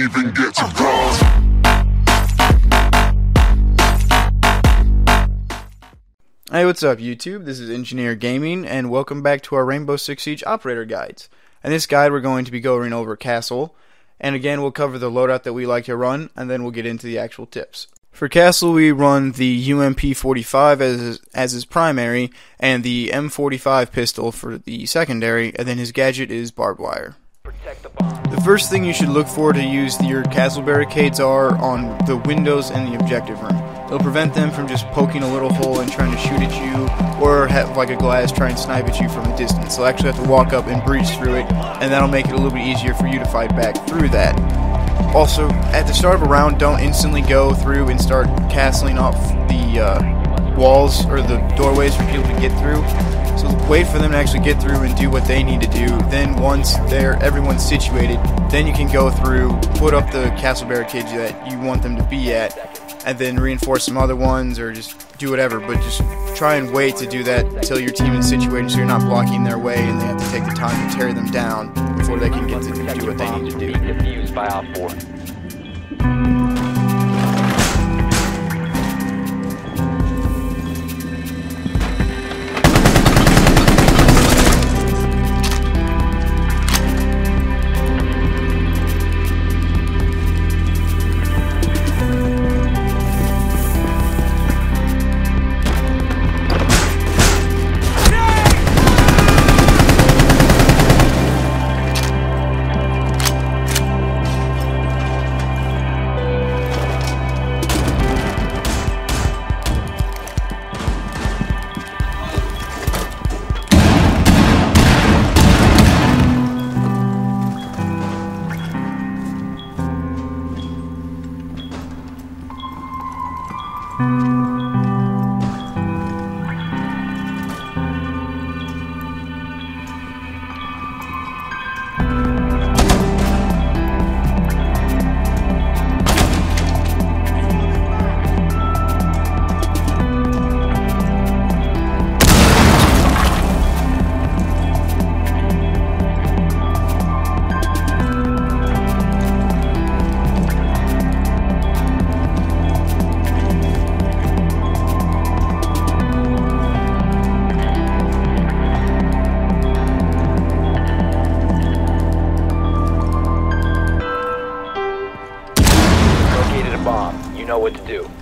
even get to. Hey, what's up, YouTube? This is Engineer Gaming, and welcome back to our Rainbow Six Siege Operator Guides. In this guide, we're going to be going over Castle, and again, we'll cover the loadout that we like to run, and then we'll get into the actual tips. For Castle, we run the UMP-45 as as his primary, and the M45 pistol for the secondary, and then his gadget is barbed wire. First thing you should look for to use your castle barricades are on the windows in the objective room. It'll prevent them from just poking a little hole and trying to shoot at you, or have like a Glaz try and snipe at you from a distance. They'll actually have to walk up and breach through it, and that'll make it a little bit easier for you to fight back through that. Also, at the start of a round, don't instantly go through and start castling off the uh, walls or the doorways for people to get through. So wait for them to actually get through and do what they need to do. Then once they're everyone's situated, then you can go through, put up the castle barricades that you want them to be at, and then reinforce some other ones or just do whatever. But just try and wait to do that until your team is situated so you're not blocking their way and they have to take the time to tear them down before they can get to do what they need to do. What to do.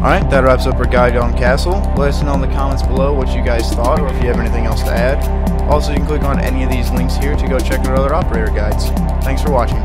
Alright, that wraps up our guide on Castle. Let us know in the comments below what you guys thought or if you have anything else to add. Also, you can click on any of these links here to go check out other operator guides. Thanks for watching.